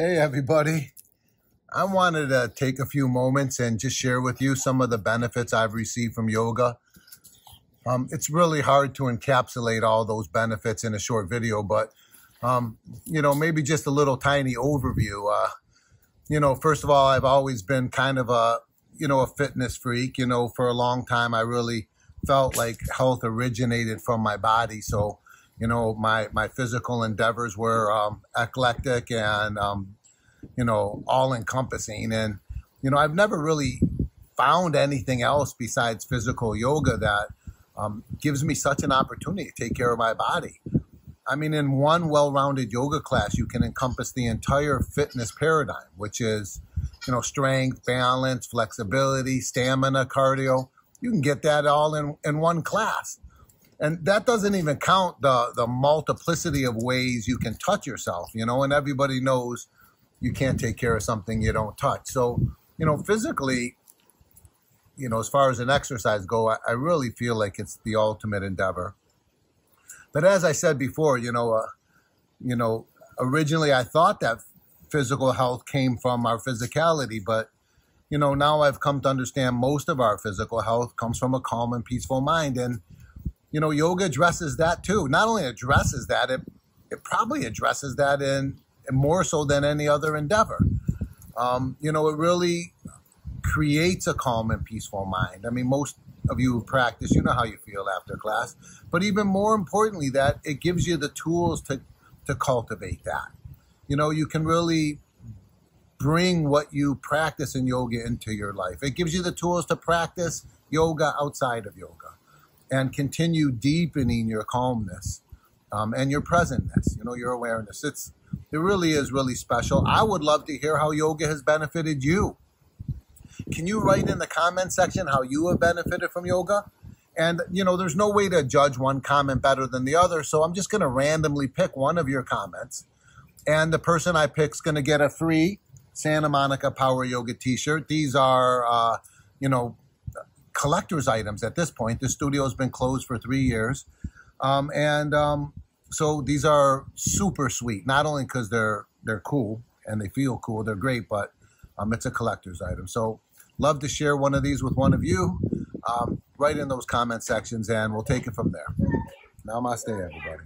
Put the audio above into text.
Hey, everybody. I wanted to take a few moments and just share with you some of the benefits I've received from yoga. Um, it's really hard to encapsulate all those benefits in a short video, but, um, you know, maybe just a little tiny overview. Uh, you know, first of all, I've always been kind of a, you know, a fitness freak. You know, for a long time, I really felt like health originated from my body. So, you know, my, my physical endeavors were um, eclectic and, um, you know, all encompassing. And, you know, I've never really found anything else besides physical yoga that um, gives me such an opportunity to take care of my body. I mean, in one well rounded yoga class, you can encompass the entire fitness paradigm, which is, you know, strength, balance, flexibility, stamina, cardio. You can get that all in, in one class. And that doesn't even count the, the multiplicity of ways you can touch yourself, you know, and everybody knows you can't take care of something you don't touch. So, you know, physically, you know, as far as an exercise go, I, I really feel like it's the ultimate endeavor. But as I said before, you know, uh, you know, originally I thought that physical health came from our physicality, but you know, now I've come to understand most of our physical health comes from a calm and peaceful mind. And you know, yoga addresses that too. Not only addresses that, it it probably addresses that in, in more so than any other endeavor. Um, you know, it really creates a calm and peaceful mind. I mean, most of you who practice, you know how you feel after class. But even more importantly, that it gives you the tools to to cultivate that. You know, you can really bring what you practice in yoga into your life. It gives you the tools to practice yoga outside of yoga and continue deepening your calmness um, and your presentness, you know, your awareness. It's, it really is really special. I would love to hear how yoga has benefited you. Can you write in the comment section how you have benefited from yoga? And, you know, there's no way to judge one comment better than the other. So I'm just going to randomly pick one of your comments. And the person I pick is going to get a free Santa Monica Power Yoga t shirt. These are, uh, you know, collector's items at this point. The studio has been closed for three years. Um, and um, so these are super sweet, not only because they're, they're cool and they feel cool, they're great, but um, it's a collector's item. So love to share one of these with one of you. Um, write in those comment sections and we'll take it from there. Namaste, everybody.